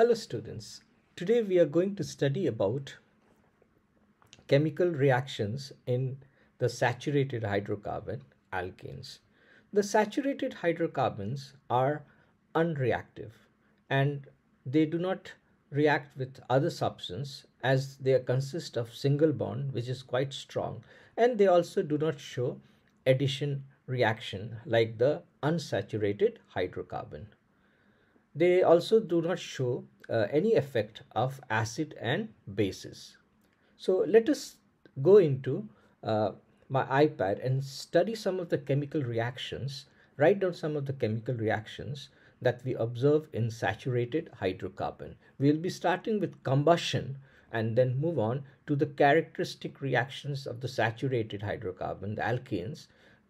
Hello students. Today we are going to study about chemical reactions in the saturated hydrocarbon alkanes. The saturated hydrocarbons are unreactive and they do not react with other substance as they consist of single bond which is quite strong and they also do not show addition reaction like the unsaturated hydrocarbon. They also do not show uh, any effect of acid and bases. So let us go into uh, my iPad and study some of the chemical reactions, write down some of the chemical reactions that we observe in saturated hydrocarbon. We'll be starting with combustion and then move on to the characteristic reactions of the saturated hydrocarbon, the alkanes,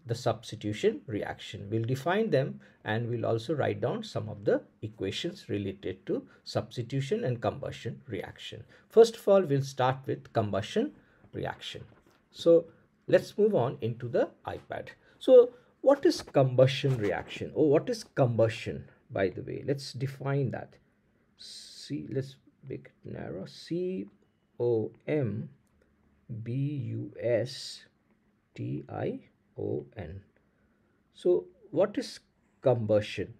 the substitution reaction. We'll define them and we'll also write down some of the equations related to substitution and combustion reaction. First of all, we'll start with combustion reaction. So let's move on into the iPad. So what is combustion reaction oh, what is combustion by the way? Let's define that. See, let's make it narrow. C O M B U S T I O N. So, what is combustion?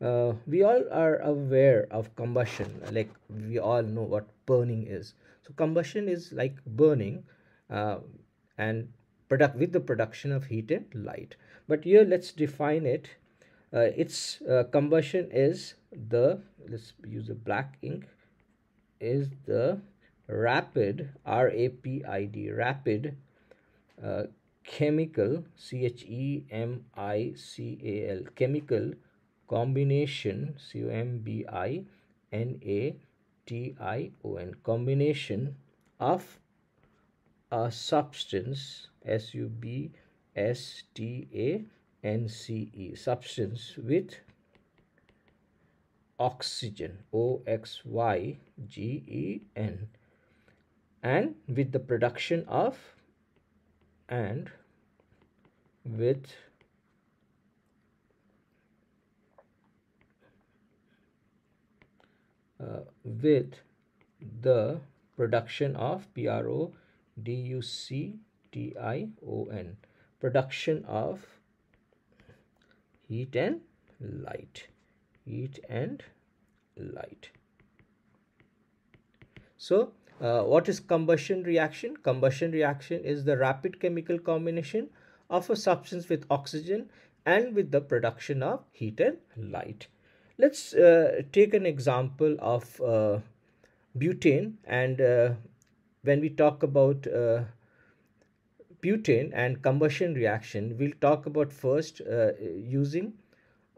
Uh, we all are aware of combustion, like we all know what burning is. So, combustion is like burning uh, and product with the production of heat and light. But here, let's define it. Uh, its uh, combustion is the let's use a black ink is the rapid R A P I D rapid uh, chemical C H E M I C A L chemical combination C O M B I N A T I O N combination of a substance S U B S T A N C E substance with oxygen O X Y G E N and with the production of and with uh, with the production of P R O D U C T I O N. Production of heat and light. Heat and light. So uh, what is combustion reaction? Combustion reaction is the rapid chemical combination of a substance with oxygen and with the production of heat and light. Let's uh, take an example of uh, butane and uh, when we talk about uh, butane and combustion reaction, we'll talk about first uh, using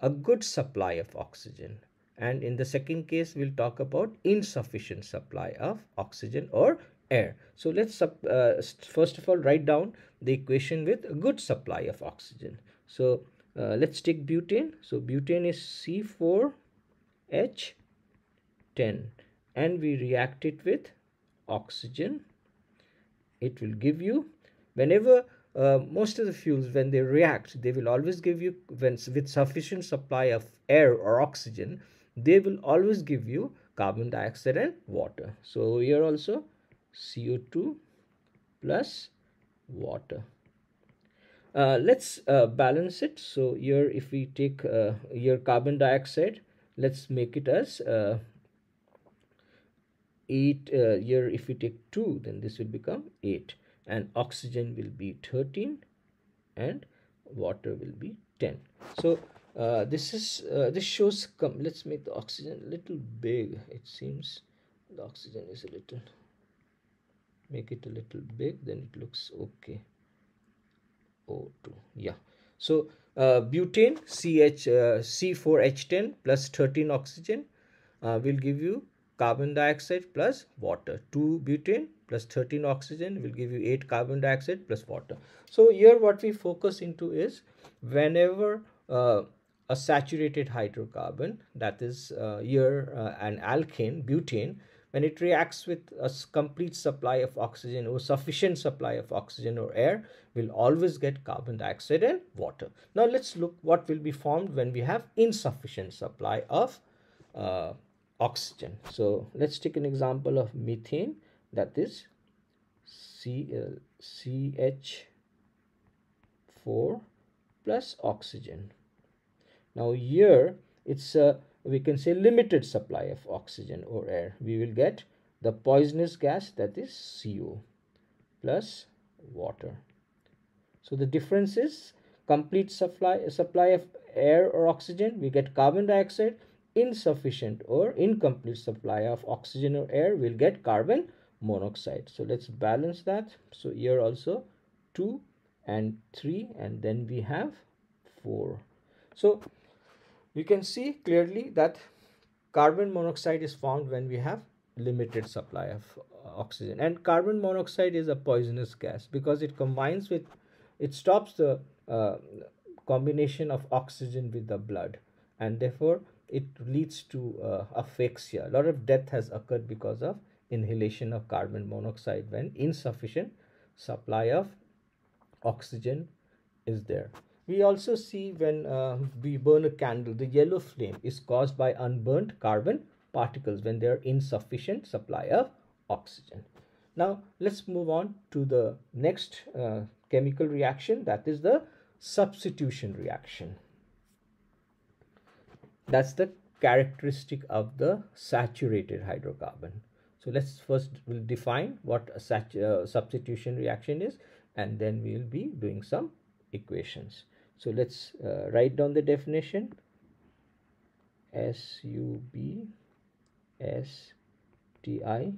a good supply of oxygen and in the second case we'll talk about insufficient supply of oxygen or air. So let's uh, first of all write down the equation with a good supply of oxygen. So uh, let's take butane. So butane is c4h10 and we react it with oxygen. It will give you whenever uh, most of the fuels when they react they will always give you when with sufficient supply of air or oxygen they will always give you carbon dioxide and water. So here also CO2 plus water. Uh, let's uh, balance it. So here if we take uh, here carbon dioxide, let's make it as uh, 8 uh, here if we take 2 then this will become 8 and oxygen will be 13 and water will be 10. So uh, this is this shows come let's make the oxygen a little big it seems the oxygen is a little make it a little big then it looks okay. O2 yeah. So uh, butane CH uh, C4H10 plus 13 oxygen uh, will give you carbon dioxide plus water. 2 butane plus 13 oxygen will give you 8 carbon dioxide plus water. So here what we focus into is whenever uh, a saturated hydrocarbon that is uh, here uh, an alkane butane when it reacts with a complete supply of oxygen or sufficient supply of oxygen or air will always get carbon dioxide and water now let's look what will be formed when we have insufficient supply of uh, oxygen. So let's take an example of methane that is CH4 plus oxygen. Now here it's a we can say limited supply of oxygen or air. We will get the poisonous gas that is CO plus water. So the difference is complete supply supply of air or oxygen we get carbon dioxide insufficient or incomplete supply of oxygen or air we'll get carbon monoxide so let's balance that so here also 2 and 3 and then we have 4 so you can see clearly that carbon monoxide is formed when we have limited supply of uh, oxygen. And carbon monoxide is a poisonous gas because it combines with it stops the uh, combination of oxygen with the blood. And therefore it leads to uh, asphyxia. A lot of death has occurred because of inhalation of carbon monoxide when insufficient supply of oxygen is there we also see when uh, we burn a candle, the yellow flame is caused by unburnt carbon particles when there are insufficient supply of oxygen. Now let's move on to the next uh, chemical reaction that is the substitution reaction. That's the characteristic of the saturated hydrocarbon. So let's first we'll define what a uh, substitution reaction is and then we'll be doing some equations. So let's uh, write down the definition. S U B S T I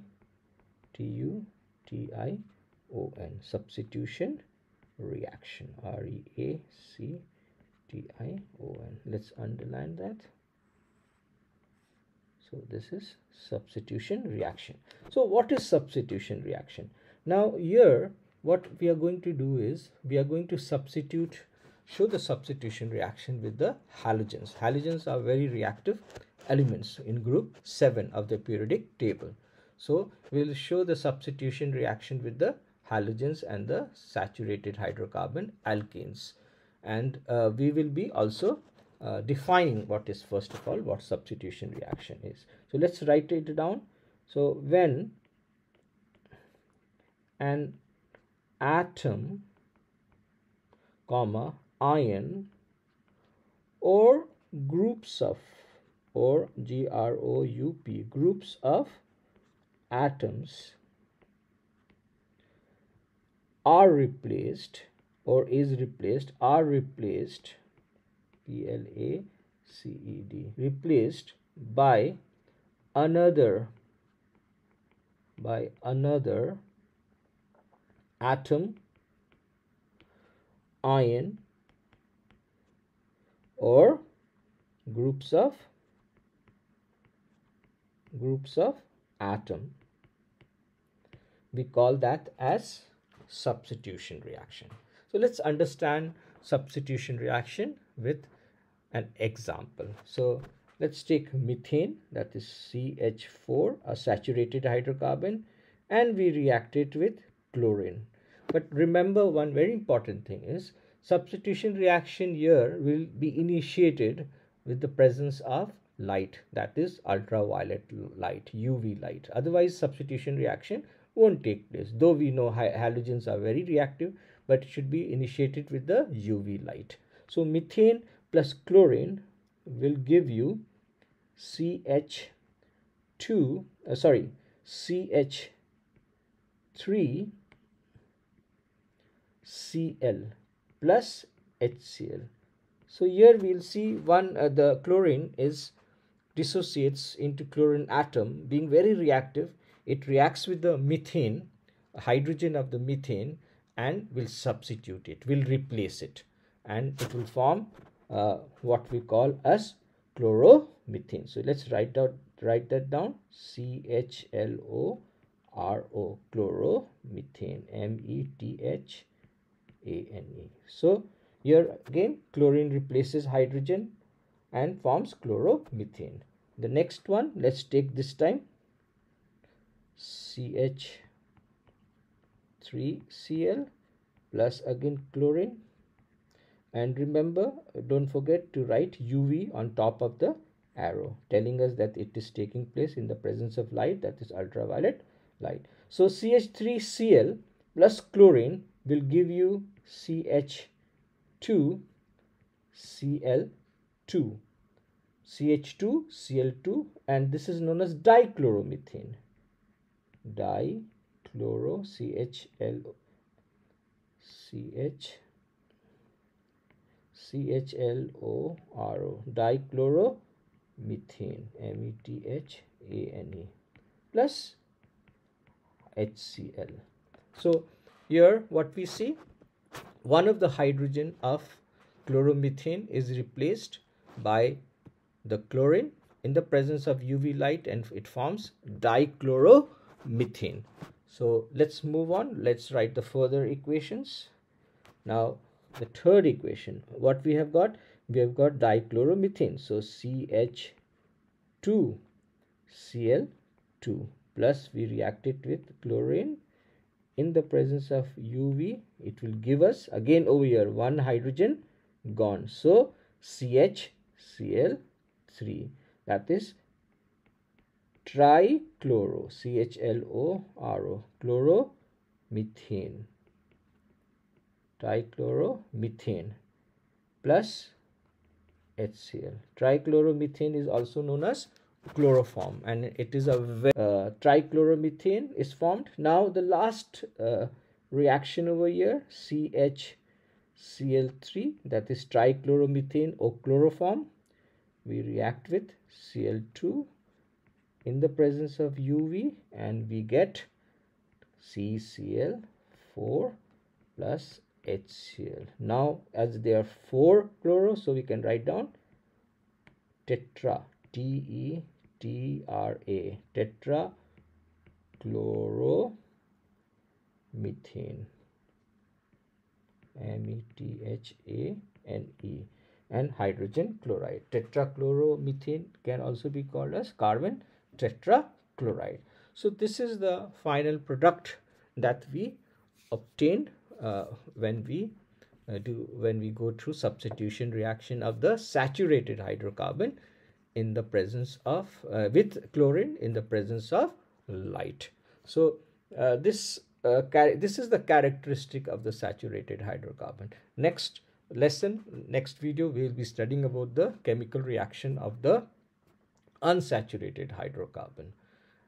T U T I O N substitution reaction R E A C T I O N. Let's underline that. So this is substitution reaction. So what is substitution reaction? Now here what we are going to do is we are going to substitute show the substitution reaction with the halogens. Halogens are very reactive elements in group 7 of the periodic table. So we'll show the substitution reaction with the halogens and the saturated hydrocarbon alkanes. And uh, we will be also uh, defining what is first of all what substitution reaction is. So let's write it down. So when an atom comma ion or groups of or G R O U P groups of atoms are replaced or is replaced are replaced P L A C E D replaced by another by another atom ion or groups of groups of atom. We call that as substitution reaction. So let's understand substitution reaction with an example. So let's take methane that is CH4 a saturated hydrocarbon and we react it with chlorine. But remember one very important thing is Substitution reaction here will be initiated with the presence of light that is ultraviolet light UV light. Otherwise substitution reaction won't take place though we know halogens are very reactive but it should be initiated with the UV light. So methane plus chlorine will give you CH2 uh, sorry CH3 Cl plus HCl. So here we'll see one uh, the chlorine is dissociates into chlorine atom being very reactive. It reacts with the methane, hydrogen of the methane and will substitute it, will replace it and it will form uh, what we call as chloromethane. So let's write out write that down C H L O R O chloromethane M E T H ANE. So here again chlorine replaces hydrogen and forms chloromethane. The next one let's take this time CH3Cl plus again chlorine and remember don't forget to write UV on top of the arrow telling us that it is taking place in the presence of light that is ultraviolet light so ch3cl plus chlorine will give you ch2 cl2 ch2 cl2 and this is known as dichloromethane dichloro chl ch CHLORO dichloromethane M-E-T-H-A-N-E plus HCl. So here what we see one of the hydrogen of chloromethane is replaced by the chlorine in the presence of UV light and it forms dichloromethane. So let's move on. Let's write the further equations. Now the third equation what we have got we have got dichloromethane so ch2 cl2 plus we react it with chlorine in the presence of uv it will give us again over here one hydrogen gone so chcl3 that is trichloro chloro chloromethane trichloromethane plus HCl. Trichloromethane is also known as chloroform and it is a uh, trichloromethane is formed. Now the last uh, reaction over here CHCl3 that is trichloromethane or chloroform we react with Cl2 in the presence of UV and we get CCl4 plus HCl. Now as there are four chloro, so we can write down tetra T E T R A tetra chloromethane M E T H A N E and hydrogen chloride. Tetrachloromethane can also be called as carbon tetrachloride. So this is the final product that we obtained uh, when we uh, do when we go through substitution reaction of the saturated hydrocarbon in the presence of uh, with chlorine in the presence of light. So uh, this uh, this is the characteristic of the saturated hydrocarbon. Next lesson next video we will be studying about the chemical reaction of the unsaturated hydrocarbon.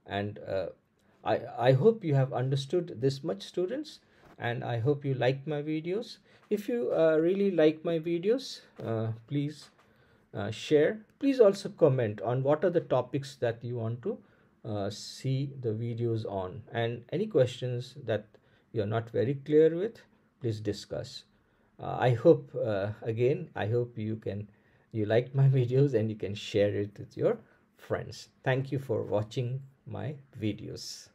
And uh, I, I hope you have understood this much students and I hope you like my videos. If you uh, really like my videos, uh, please uh, share. Please also comment on what are the topics that you want to uh, see the videos on and any questions that you're not very clear with, please discuss. Uh, I hope, uh, again, I hope you can, you like my videos and you can share it with your friends. Thank you for watching my videos.